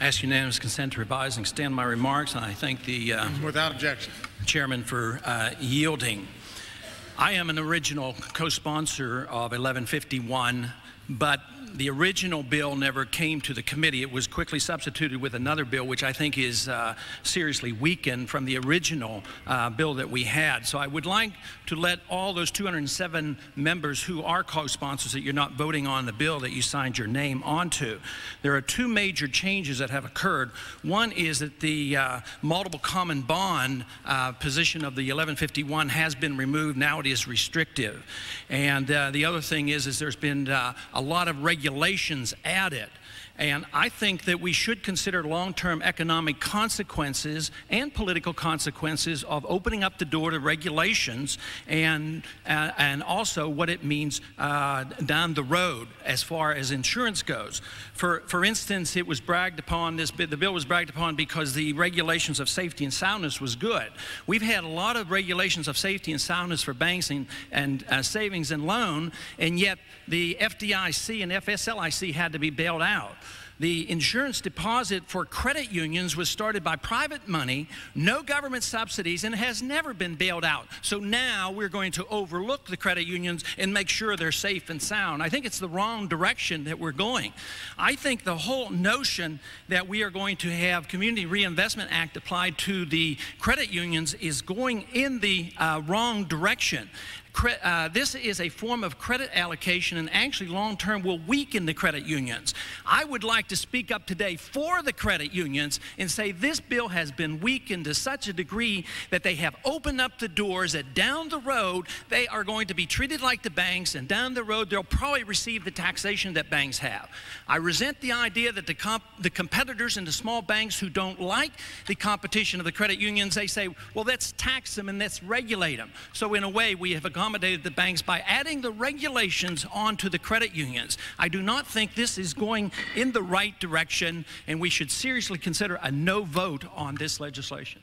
ask unanimous consent to revise and extend my remarks, and I thank the uh, Without objection. chairman for uh, yielding. I am an original co-sponsor of 1151, but the original bill never came to the committee. It was quickly substituted with another bill, which I think is uh, seriously weakened from the original uh, bill that we had. So I would like to let all those 207 members who are co-sponsors that you're not voting on the bill that you signed your name onto. There are two major changes that have occurred. One is that the uh, multiple common bond uh, position of the 1151 has been removed. Now it is restrictive. And uh, the other thing is, is there's been uh, a lot of regulations added. And I think that we should consider long-term economic consequences and political consequences of opening up the door to regulations and, uh, and also what it means uh, down the road as far as insurance goes. For, for instance, it was bragged upon, this, the bill was bragged upon because the regulations of safety and soundness was good. We've had a lot of regulations of safety and soundness for banks and, and uh, savings and loan, and yet the FDIC and FSLIC had to be bailed out. The insurance deposit for credit unions was started by private money, no government subsidies, and has never been bailed out. So now we're going to overlook the credit unions and make sure they're safe and sound. I think it's the wrong direction that we're going. I think the whole notion that we are going to have Community Reinvestment Act applied to the credit unions is going in the uh, wrong direction. Uh, this is a form of credit allocation and actually long term will weaken the credit unions. I would like to speak up today for the credit unions and say this bill has been weakened to such a degree that they have opened up the doors that down the road they are going to be treated like the banks and down the road they'll probably receive the taxation that banks have. I resent the idea that the, comp the competitors and the small banks who don't like the competition of the credit unions, they say, well, let's tax them and let's regulate them. So in a way, we have accommodated the banks by adding the regulations onto the credit unions. I do not think this is going in the right direction, and we should seriously consider a no vote on this legislation.